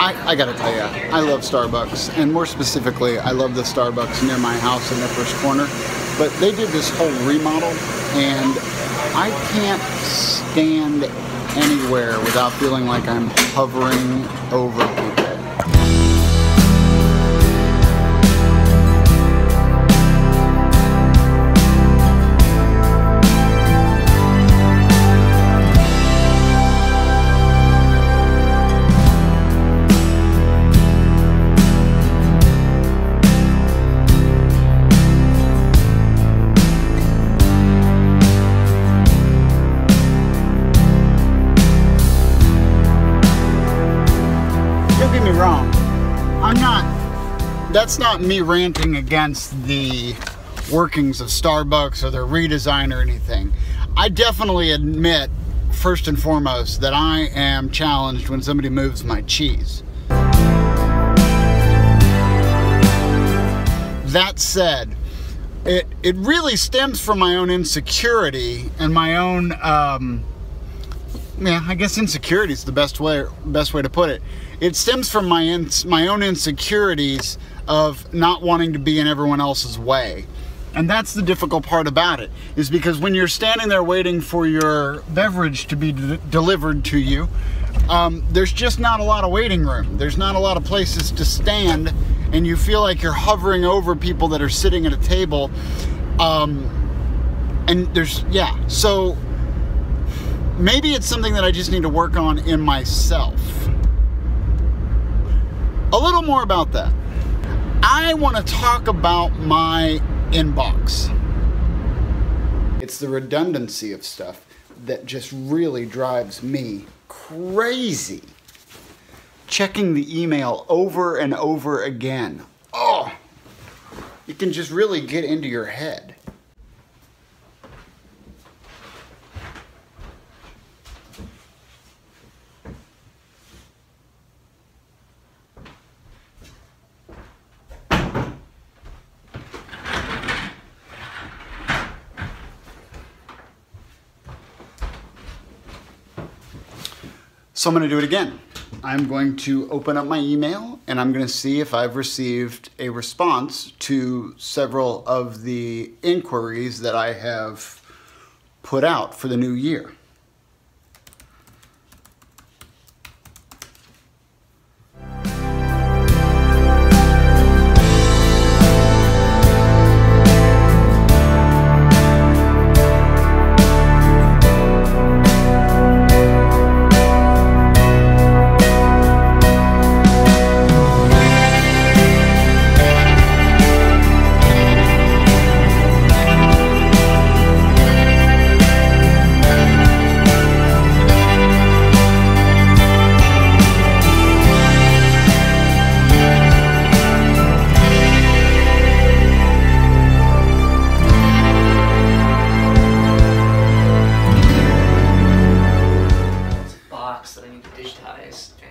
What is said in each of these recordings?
I, I gotta tell you, I love Starbucks, and more specifically, I love the Starbucks near my house in the first Corner. But they did this whole remodel, and I can't stand anywhere without feeling like I'm hovering over That's not me ranting against the workings of Starbucks or their redesign or anything. I definitely admit, first and foremost, that I am challenged when somebody moves my cheese. That said, it it really stems from my own insecurity and my own um, yeah, I guess insecurity is the best way best way to put it. It stems from my my own insecurities of not wanting to be in everyone else's way. And that's the difficult part about it, is because when you're standing there waiting for your beverage to be delivered to you, um, there's just not a lot of waiting room. There's not a lot of places to stand, and you feel like you're hovering over people that are sitting at a table. Um, and there's, yeah, so maybe it's something that I just need to work on in myself. A little more about that. I want to talk about my inbox. It's the redundancy of stuff that just really drives me crazy. Checking the email over and over again. Oh, it can just really get into your head. So I'm going to do it again. I'm going to open up my email and I'm going to see if I've received a response to several of the inquiries that I have put out for the new year.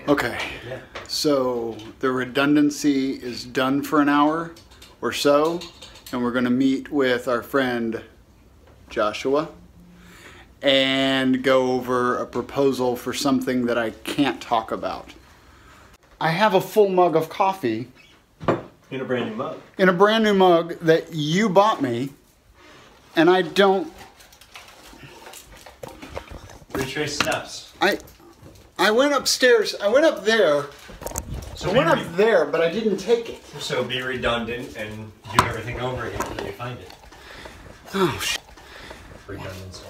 Okay. Yeah. So the redundancy is done for an hour or so, and we're going to meet with our friend Joshua and go over a proposal for something that I can't talk about. I have a full mug of coffee In a brand new mug. in a brand new mug that you bought me, and I don't. Retrace steps. I I went upstairs. I went up there. So I went up there, but I didn't take it. so be redundant and do everything over again until you find it. Oh, sh- Redundancy.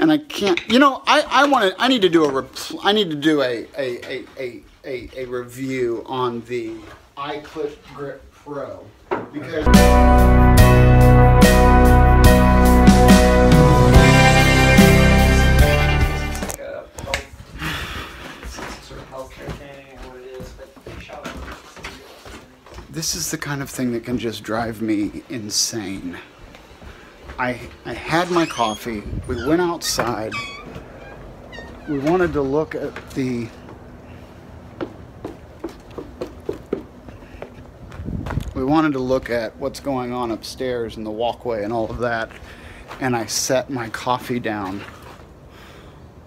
and I can't. You know, I I want to. I need to do a. I need to do a a, a, a, a a review on the iClip Grip Pro because. It's This is the kind of thing that can just drive me insane. I I had my coffee. We went outside. We wanted to look at the we wanted to look at what's going on upstairs in the walkway and all of that. And I set my coffee down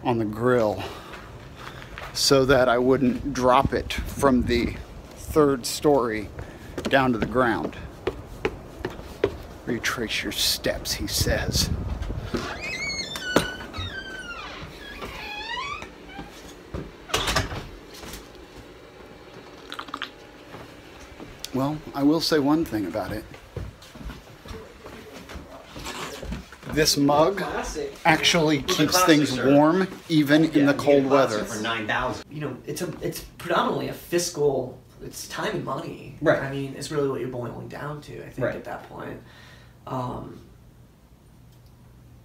on the grill so that I wouldn't drop it from the third story down to the ground. Retrace your steps, he says. Well, I will say one thing about it. This mug actually keeps things warm even in the cold weather. For nine thousand. You know, it's a it's predominantly a fiscal. It's time and money. Right. I mean, it's really what you're boiling down to. I think Right. at that point. Um,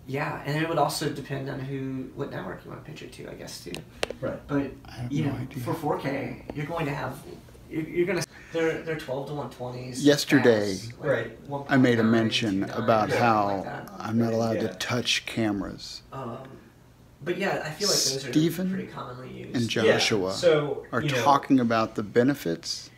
yeah, and it would also depend on who, what network you want to pitch it to, I guess too. Right. But you no know, idea. for 4K, you're going to have, you're, you're gonna. They're they're 12 to 120s. Yesterday, fast, like Right. I made a mention about something how like. I'm not allowed to touch cameras. Um, but yeah, I feel like those Stephen are pretty commonly used. and Joshua so, are you know, talking about the benefits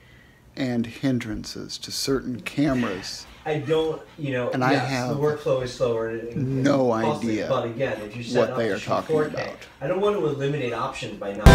and hindrances to certain cameras. I don't, you know, And I have the workflow is slower. And, and no costly, idea But again, if you set what up they to are talking 4K, about. I don't want to eliminate options by not.